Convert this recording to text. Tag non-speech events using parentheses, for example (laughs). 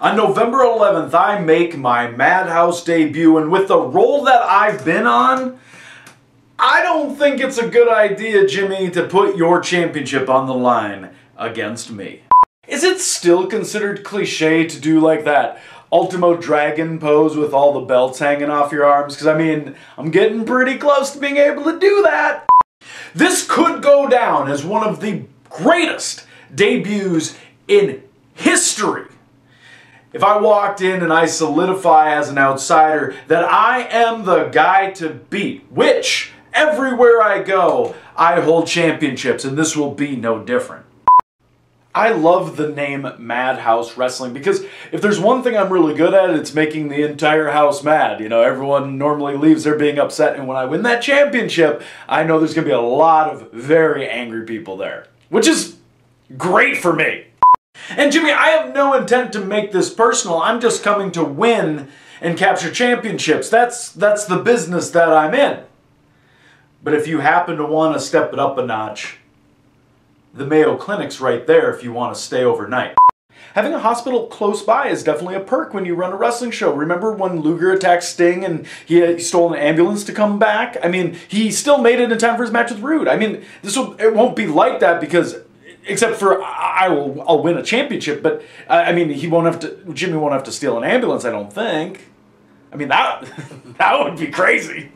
On November 11th, I make my Madhouse debut, and with the roll that I've been on, I don't think it's a good idea, Jimmy, to put your championship on the line against me. Is it still considered cliche to do like that Ultimo Dragon pose with all the belts hanging off your arms? Because, I mean, I'm getting pretty close to being able to do that. This could go down as one of the greatest debuts in history. If I walked in and I solidify as an outsider that I am the guy to beat, which everywhere I go, I hold championships, and this will be no different. I love the name Madhouse Wrestling because if there's one thing I'm really good at, it's making the entire house mad. You know, everyone normally leaves there being upset, and when I win that championship, I know there's going to be a lot of very angry people there, which is great for me. And Jimmy, I have no intent to make this personal. I'm just coming to win and capture championships. That's that's the business that I'm in. But if you happen to want to step it up a notch, the Mayo Clinic's right there if you want to stay overnight. Having a hospital close by is definitely a perk when you run a wrestling show. Remember when Luger attacked Sting and he stole an ambulance to come back? I mean, he still made it in time for his match with Rude. I mean, this will it won't be like that because except for I will I'll win a championship, but uh, I mean he won't have to Jimmy won't have to steal an ambulance. I don't think. I mean that (laughs) that would be crazy.